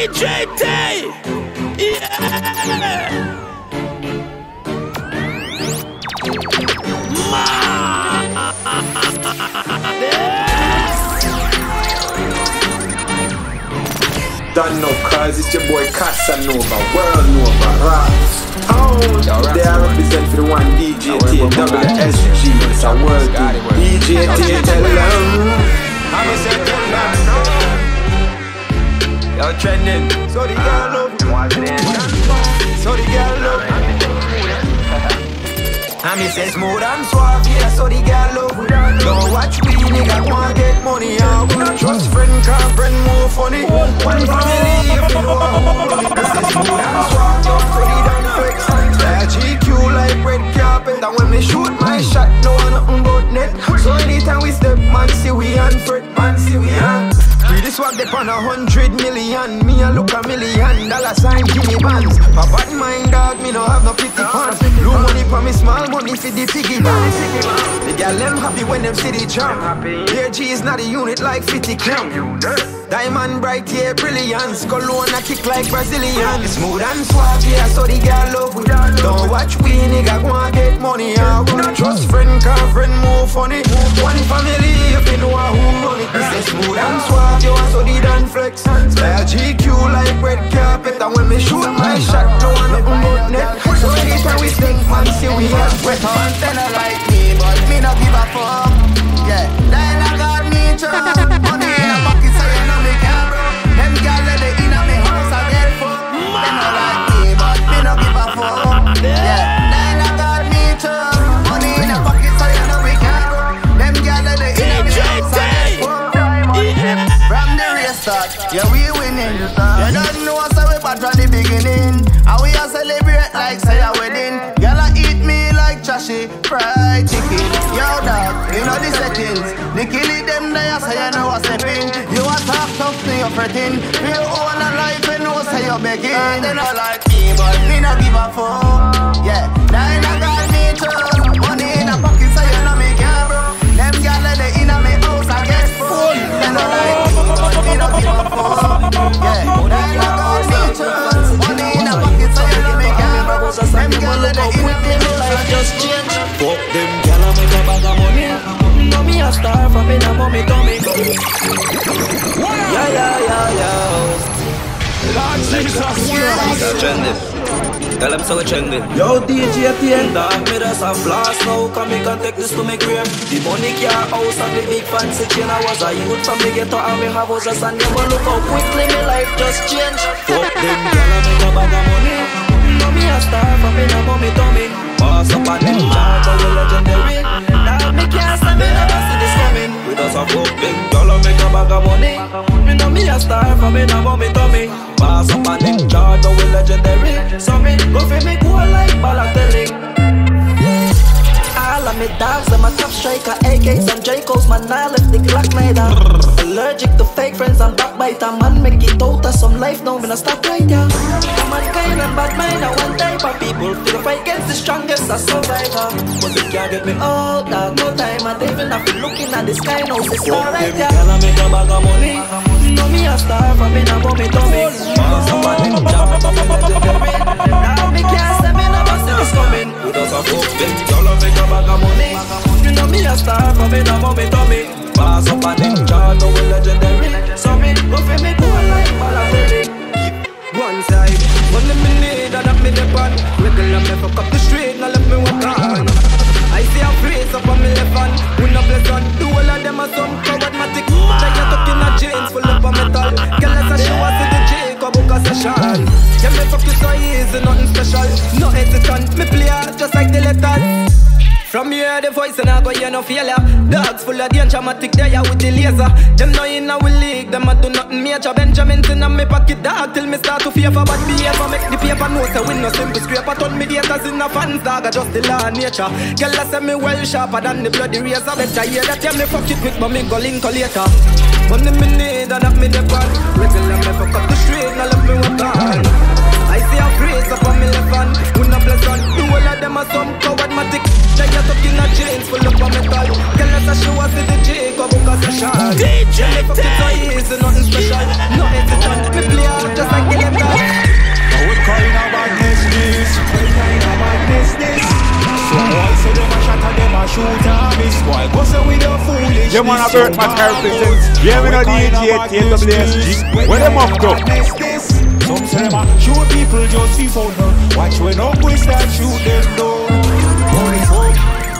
DJ Tay. Yeah. Don't know cause it's your boy Casanova, World Nova, Rap. Oh, they are represent for the one DJ T, WSG, it's a world DJ T, tell them. I'm a say tell them. Yo, trending. So the girl love. So the girl love. I me say smooth and suave, yeah, so the girl love Don't watch we nigga wanna get money we trust friend, can't friend more funny One family, if you how Me say smooth and suave, don't Freddy don't flex. Like GQ like red carpet. And when me shoot my shot, no one nothing but net. So anytime we step, man, see we on Fred, man, see we on this swag dep on a hundred million. Me a look a million dollar sign, me bands. For bad mind dog, me no have no pity pants. Blue money for me, small money for the piggy bands. The gal them happy when them see the jump. Their G is not a unit like 50 clamp. Diamond bright, yeah, brilliance. Cologne a kick like Brazilian. Smooth and suave, yeah, so the gal love we. Don't watch we nigga go and get money. I won't trust friend, car friend more funny. One family, if you know who run it. This is smooth and suave, you want so the dan flex. Style GQ like red carpet. And when me shoot my shot, no one nothing but net. So anytime we think, man, see we have. They not like me, but me like say a wedding. Girl a eat me like trashy fried chicken. Yo dog, you know the settings. The kill it them there, say you know what's stepping. You a talk tough to your fretting. Feel own a life and know say you're begging. They not like me, but me not give a fuck. Yeah, they Tell them so we trending. Yo, DJ Tien Dog, me just a blast now Come me can take this to me grave The money car house and the big fancy chain. I was a youth from the ghetto and me have houses And never look how quickly me life just change Fuck them. girl I make a bag of money. Know me a star from in a mommy tummy. Pass up on them charge but we legendary. Dog, me can't stand me never see this coming. We just a fuck them girl I make a bag of money Me know me a star from in a mommy tummy Pass up on them charge but we legendary. So me go for me go like Balotelli. All of me dogs, I'm a tough striker. AKs and Dracos, man, I left the Glock neither. Allergic to fake friends and backbiter Man, make it out of some life. Now, me not stop right there Mankind and bad mind are one type of people Feel fight against the strongest, a survivor. But they can't get me out, dog, no time And even if you looking at the sky. Now, it's alright, yeah. I make a bag of money Know me a star from in a bummy tummy Pass up on them job, but me legendary Now me can't say me never see this coming We just a fuck them, girl, I make a bag of money You know me a star from in a bummy tummy Pass up them job, but we legendary So me go for me go like Balotelli One side, one of me need and that me pan. Regular me fuck up the street, now let me walk on. I see a face up on me left hand, we no pleasant. Do all of them a some full up of metal. Girl, let's a show us to the J, go book a session. Yeah, me fuck you so easy, nothing special. No hesitant, me play just like the letters. From here, the voice and I go, you no failure. Dogs full of danger, matic there with the laser. Them know in our league, them a do nothing major. Benjamins in my pocket, dog, till me start to fear for bad behavior. Make the paper know, say we no simple scraper. Turn me daters in the fans, dog, I just the law of nature. Girl, I say me well sharper than the bloody razor. Better hear that, yeah, me fuck it quick, but me go link later. Money me need, and that me the. Regular me fuck up the street, now let me walk on pleasant, we not pleasant. The whole of them are some coward matic. Check your talking a chains full up of metal. Tell us a show us the J, go book us a shot. DJ, fucking so easy, nothing special. No hesitant, we play out just like Gilliam Dance. I would call in about business. Call in about business. Boy, say them a shot at them a shoot and miss Boy, go say we don't foolish Yeah, man, I burnt my character Yeah, we know the 88 TWS Where them up to? Them shoot people just see for no. Watch when up we start shoot them down. Holy folk,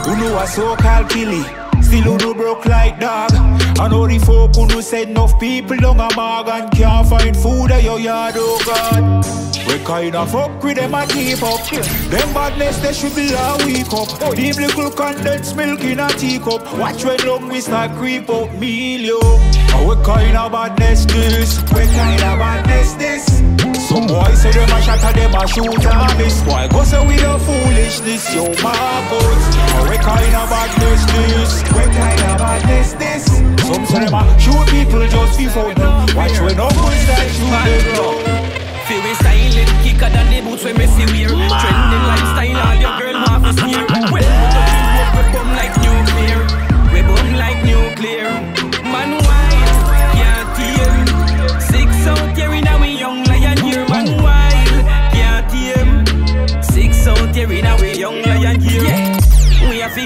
who know a so-called killie. Still who no broke like dog. I know the folk who no said enough people down a mag and can't find food at your yard, oh God. We kind of fuck with them and keep up. Them badness they should be a week up. Oh, Deep little condensed milk in a teacup. Watch when long we start creep up, meal yo. Oh, we kind of badness this. We kind of badness this. Some boys say them a shot at them a shoot and miss. Boy, go say we a foolishness, yo Marcos. Oh, we kind of badness this. We kind of badness this. Some say them a shoot people just before them. Watch when up we start shoot them down. Feel we style it kicker than the boots when me see wear Trending lifestyle, all your girl want to sneer we touch the road, we bum like nuclear We bum like nuclear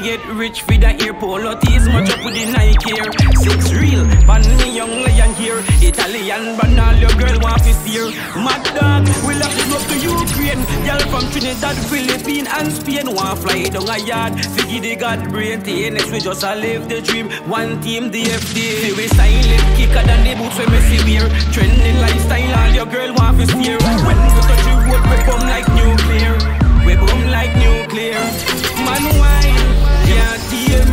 get rich for the ear polo tees Much up with the Nike here Six real, pan me young lion here. Italian brand all your girl want to steer Mad dog, we love to go to Ukraine. Girl from Trinidad, Philippines and Spain Want fly down a yard, figure they got brain TNS, we just a live the dream. One team, the FD We style it, kicker than the boots when me see wear Trending lifestyle, all your girl want to steer When we touch the road, we bum like nuclear We bum like nuclear Man wine, yeah, team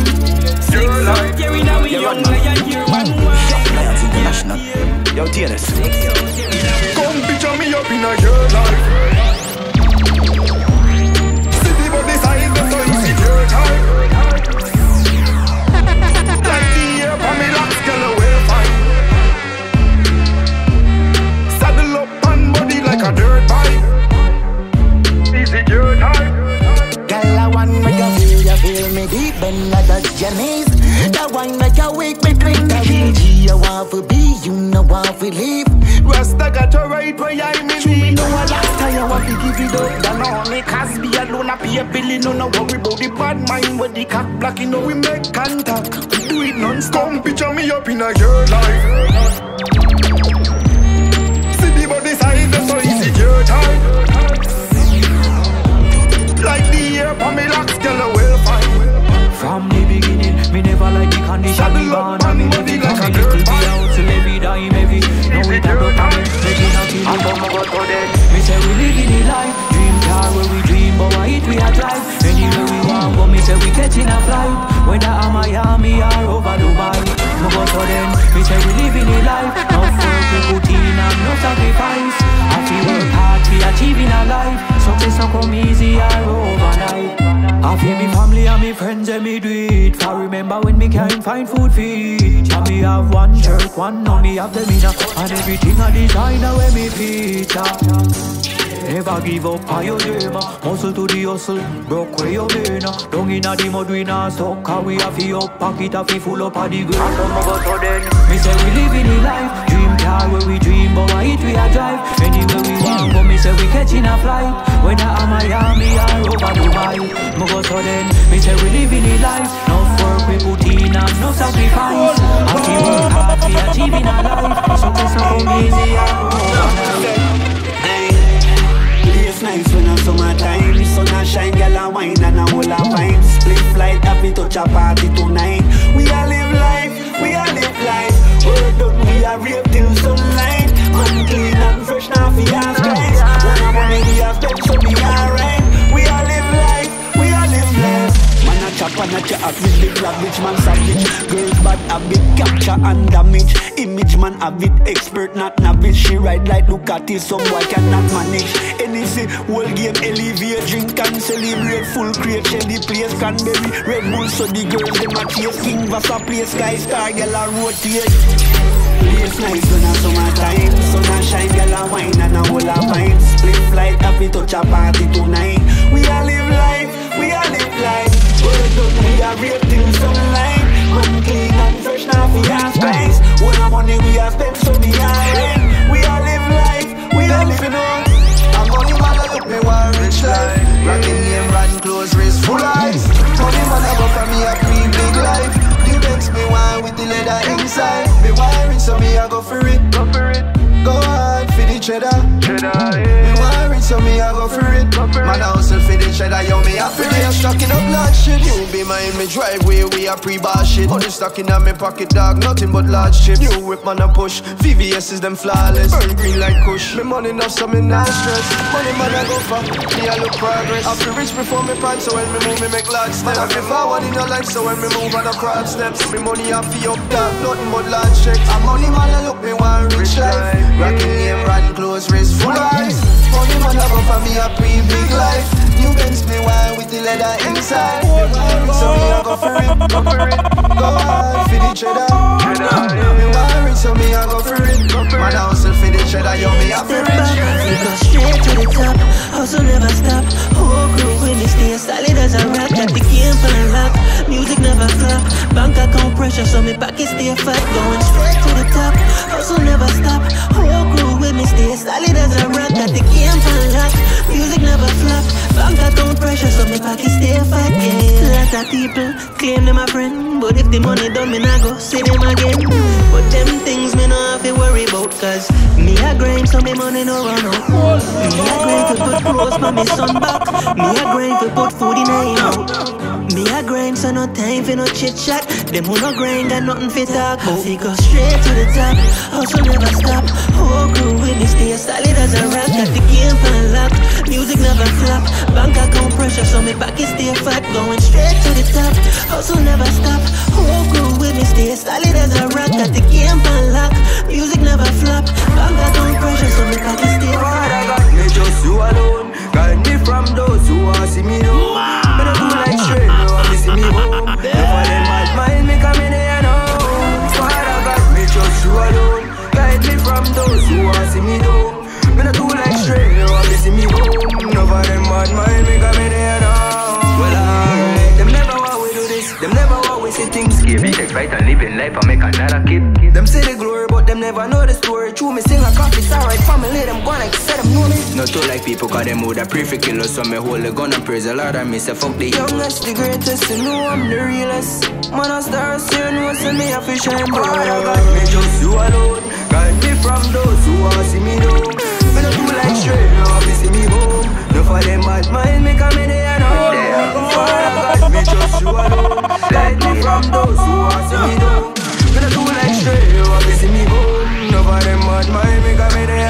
Six out here in our young lion here Man wine, International. Yo, TNS. Come picture me up in a your life. You want to give it up. That no only cause be alone a pay a bill. No no worry about the bad mind with the cock block. You know we make contact. We do it non-stop. Come picture me up in a your life. City body size, the sun easy your type. Like the air for me locks, girl away fine. From the beginning, me never like the condition Saddle me up born and me and live body it like from a me girl me friends and me do it I remember when me can't find food eat. And me have one shirt, one on me have them in a And everything I designer when me feature Never give up on your dream Muscle to the hustle, broke where you been Down inna the mud we not stuck Cause we have fi up, pocket a fi full up of the And come go to then Me say we living the life. Dream car where we dream but why it we a drive. Anywhere we want but me say we catching a flight. Whether I'm Miami or over Dubai Me go to then Me say we living the life. No work we put in and no sacrifice. I feel hard fi achieving a life. Success no come easy overnight Days nice when I'm summertime Sun a shine, girl a wine and a whole a vine Split flight, happy touch a party tonight. We a live life, we a live life. Word done, we a rave till sunlight. Man clean and fresh, now fi ask guys When a money we a spend, so we alright We a live life, we a live life. Man a chop and a chat with the ravage man savage. Girls bad habit, capture and damage Image man have it, expert not novice. She ride like Ducati, some boy cannot manage? Anything, whole game elevate Drink and celebrate, full crate Shelly place, cranberry, Red Bull So the girls them a chase, King Vasa play Sky Star, girl a rotate. Place nice when a summertime Sun a shine, girl a wine and a whole a vine Split flight, happy touch a party tonight. We a live life, we a live life. Word up, we a rave till sunlight Man clean and fresh, now fi ask space. When the money we a spend, so we alright We a live life, we a living life stocking up large shit. You be my in me driveway, we are pre-bar shit. Money stocking on my pocket, dog, nothing but large chips. New whip, man, I push. VVS is them flawless. Burn green like kush. Me money enough, so me not stress. Money, man, I go for. Me, I look progress. I feel rich before me prime, so when me move, me make large steps. I feel forward in your life, so when me move, I don't crowd steps. Me money, I feel up, dog, nothing but large checks. I'm money, man, I look me one rich life. Rocking name, run close, wrist full eyes. Money, man, I go for me, a pre big life. New Benz, me wine with the leather inside. So me, I go for it, flop. Bank account pressure, so me pocket stay fat. Yeah, lot of people claim them a friend, but if the money done, me nah go see them again. But them things me no have to worry about, cause me a grind, so me money no run out. Me a grind to put clothes for me son back. Me a grind to put food in a mouth. Me a grind, so no time for no chit chat. Them who no grind got nothing fit talk about. We go straight to the top, hustle never stop. Bank account pressure, so me pocket stay fat. Going straight to the top, hustle never stop. Whole crew with me stay solid as a rock. Got the game pan lock, music never flop. Bank account pressure, no too like people cause them would a perfect killer So me hold the gun and praise the Lord and me say fuck the youngest, the greatest You know I'm the realest. Man I start seeing what's in me a fish and boy I got? Me just you alone Guide me from those who want see me know. Me no too like straight, no to see me home. No for them mad mind, me come in there and hold Fire guide me just you alone Guide me from those who want see me know. Me no too like straight, no to see me home. No for them mad mind, me come in there